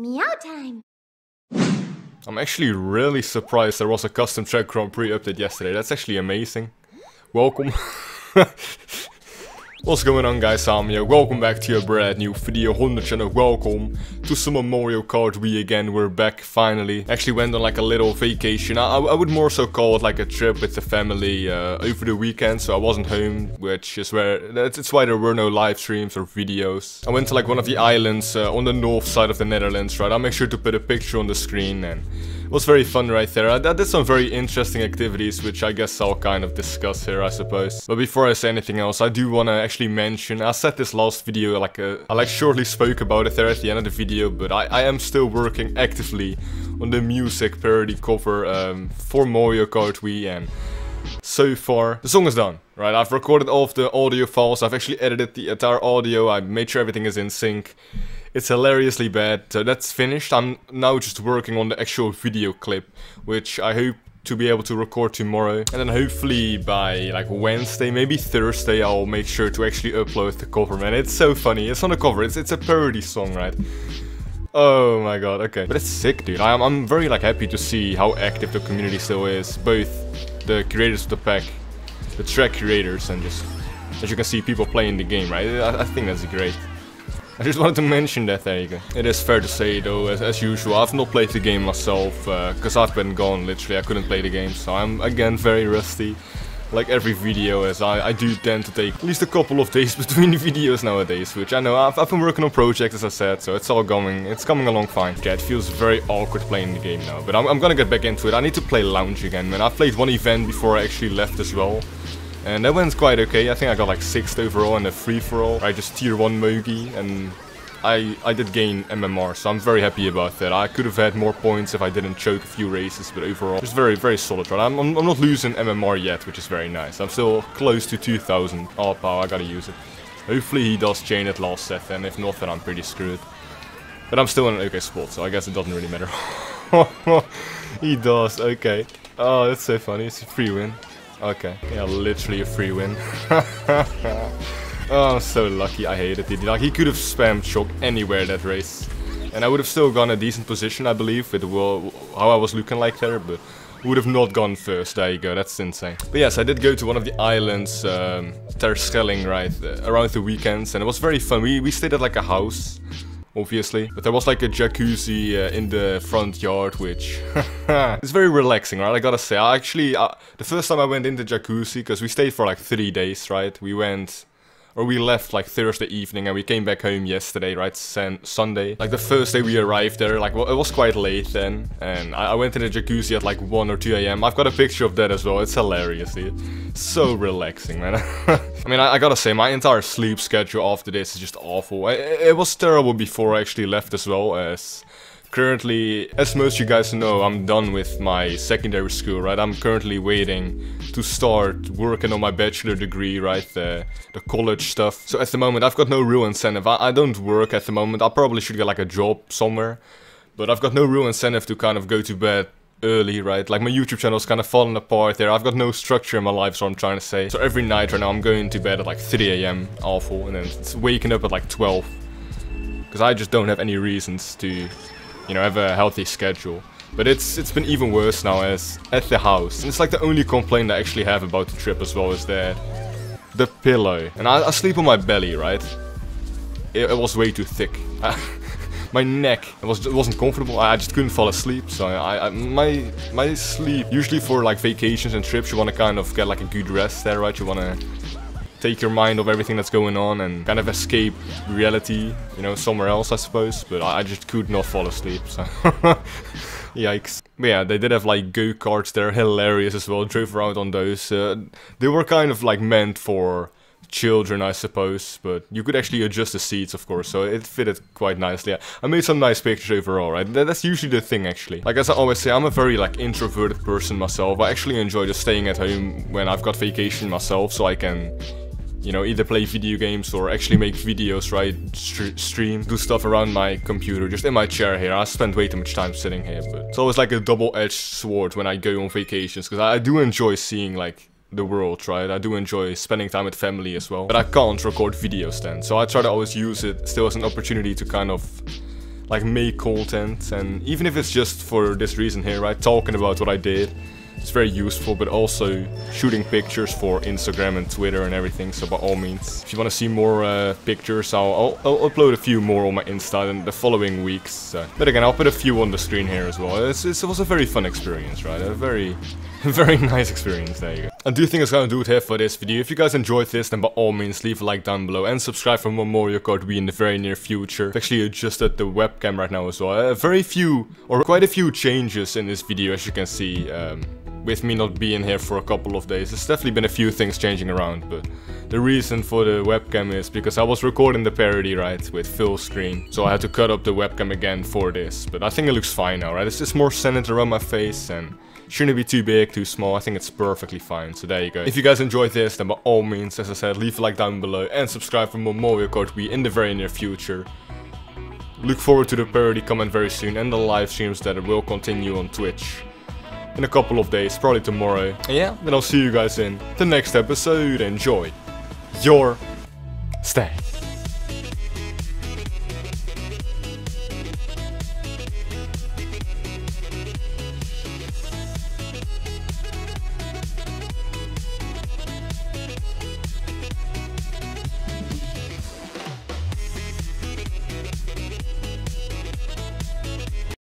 Meow time. I'm actually really surprised there was a custom track Grand Prix update yesterday. That's actually amazing. Welcome. What's going on guys, I'm here. Welcome back to a brand new video 100 channel. Welcome to some Mario Kart Wii again. We're back finally. Actually went on like a little vacation. I, I would more so call it like a trip with the family uh, over the weekend. So I wasn't home, which is where, that's why there were no live streams or videos. I went to like one of the islands uh, on the north side of the Netherlands, right? I'll make sure to put a picture on the screen and was very fun right there. I, I did some very interesting activities, which I guess I'll kind of discuss here, I suppose. But before I say anything else, I do want to actually mention, I said this last video, like uh, I like shortly spoke about it there at the end of the video, but I, I am still working actively on the music parody cover um, for Mario Kart Wii and so far the song is done right i've recorded all of the audio files i've actually edited the entire audio i made sure everything is in sync it's hilariously bad, so that's finished. I'm now just working on the actual video clip, which I hope to be able to record tomorrow. And then hopefully by like Wednesday, maybe Thursday, I'll make sure to actually upload the cover, man. It's so funny. It's not a cover, it's, it's a parody song, right? Oh my god, okay. But it's sick, dude. I'm, I'm very like happy to see how active the community still is. Both the creators of the pack, the track creators, and just, as you can see, people playing the game, right? I, I think that's great. I just wanted to mention that, go. It is fair to say though, as, as usual, I've not played the game myself, because uh, I've been gone literally, I couldn't play the game, so I'm again very rusty. Like every video as I, I do tend to take at least a couple of days between the videos nowadays, which I know I've, I've been working on projects as I said, so it's all going, it's coming along fine. Yeah, it feels very awkward playing the game now, but I'm, I'm gonna get back into it. I need to play Lounge again, man. I played one event before I actually left as well. And that went quite okay. I think I got like 6th overall in the free-for-all. I just tier 1 Mogi and I, I did gain MMR, so I'm very happy about that. I could have had more points if I didn't choke a few races, but overall, just very, very solid run. I'm, I'm, not losing MMR yet, which is very nice. I'm still close to 2000. Oh, power, I gotta use it. Hopefully he does chain it last set, and if not, then I'm pretty screwed. But I'm still in an okay spot, so I guess it doesn't really matter. he does, okay. Oh, that's so funny. It's a free win. Okay. Yeah, literally a free win. oh, I'm so lucky. I hated it. Like, he could have spammed shock anywhere that race. And I would have still gone a decent position, I believe, with how I was looking like there, but would have not gone first. There you go, that's insane. But yes, I did go to one of the islands, um, Terschelling, right, uh, around the weekends, and it was very fun. We, we stayed at like a house, obviously. But there was like a jacuzzi uh, in the front yard, which is very relaxing, right? I gotta say, I actually, uh, the first time I went in the jacuzzi, because we stayed for like three days, right? We went or we left like Thursday evening and we came back home yesterday, right, San Sunday. Like the first day we arrived there, like well, it was quite late then, and I, I went in the jacuzzi at like 1 or 2 a.m. I've got a picture of that as well, it's hilarious, dude. So relaxing, man. I mean, I, I, gotta say, my entire sleep schedule after this is just awful. It, it was terrible before I actually left as well, as Currently, as most you guys know, I'm done with my secondary school, right? I'm currently waiting to start working on my bachelor degree, right? The, the college stuff. So at the moment, I've got no real incentive. I, I don't work at the moment. I probably should get like a job somewhere. But I've got no real incentive to kind of go to bed early, right? Like my YouTube channel's kind of falling apart there. I've got no structure in my life, so I'm trying to say. So every night right now, I'm going to bed at like 3 a.m. awful, and then waking up at like 12. Because I just don't have any reasons to you know, have a healthy schedule. But it's it's been even worse now as at the house. And it's like the only complaint I actually have about the trip as well is that the pillow. And I, I sleep on my belly, right? It, it was way too thick. my neck it was it wasn't comfortable. I just couldn't fall asleep. So I, I my my sleep usually for like vacations and trips you want to kind of get like a good rest there, right? You want to take your mind off everything that's going on and kind of escape reality, you know, somewhere else, I suppose. But I, just could not fall asleep, so... Yikes. But yeah, they did have like go-karts there, hilarious as well, drove around on those. Uh, they were kind of like meant for children, I suppose, but you could actually adjust the seats, of course, so it fitted quite nicely. I made some nice pictures overall, right? That's usually the thing, actually. Like, as I always say, I'm a very, like, introverted person myself. I actually enjoy just staying at home when I've got vacation myself, so I can you know, either play video games or actually make videos, right? St stream, do stuff around my computer, just in my chair here. I spend way too much time sitting here, but it's always like a double-edged sword when I go on vacations, because I, do enjoy seeing, like, the world, right? I do enjoy spending time with family as well, but I can't record videos then, so I try to always use it still as an opportunity to kind of like make content and even if it's just for this reason here, right, talking about what I did, it's very useful, but also shooting pictures for Instagram and Twitter and everything, so by all means. If you want to see more uh, pictures, I'll, I'll, I'll, upload a few more on my Insta in the following weeks. Uh, but again, I'll put a few on the screen here as well. It's, it's, it was a very fun experience, right? A very, very nice experience, there you go. I do think it's gonna do it here for this video. If you guys enjoyed this, then by all means leave a like down below and subscribe for more Mario Kart Wii in the very near future. I've actually adjusted the webcam right now as well. Uh, very few, or quite a few changes in this video as you can see. Um, with me not being here for a couple of days. There's definitely been a few things changing around, but the reason for the webcam is because I was recording the parody, right, with full screen. So I had to cut up the webcam again for this, but I think it looks fine now, right? It's just more centered around my face and shouldn't be too big, too small. I think it's perfectly fine, so there you go. If you guys enjoyed this, then by all means, as I said, leave a like down below and subscribe for more Mario Kart Wii in the very near future. Look forward to the parody coming very soon and the live streams that will continue on Twitch in a couple of days, probably tomorrow. Yeah, then I'll see you guys in the next episode. Enjoy your stay.